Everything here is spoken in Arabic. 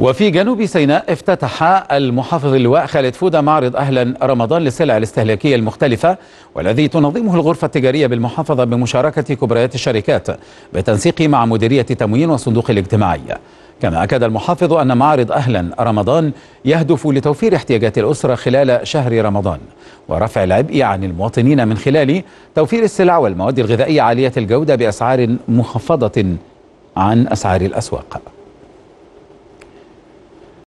وفي جنوب سيناء افتتح المحافظ اللواء خالد فودة معرض أهلا رمضان للسلع الاستهلاكية المختلفة والذي تنظمه الغرفة التجارية بالمحافظة بمشاركة كبريات الشركات بالتنسيق مع مديرية التموين والصندوق الاجتماعي. كما أكد المحافظ أن معرض أهلا رمضان يهدف لتوفير احتياجات الأسرة خلال شهر رمضان ورفع العبء عن المواطنين من خلال توفير السلع والمواد الغذائية عالية الجودة بأسعار مخفضة عن أسعار الأسواق.